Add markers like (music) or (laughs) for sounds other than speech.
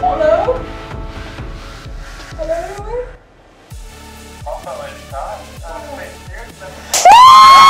Hello? Hello? (laughs)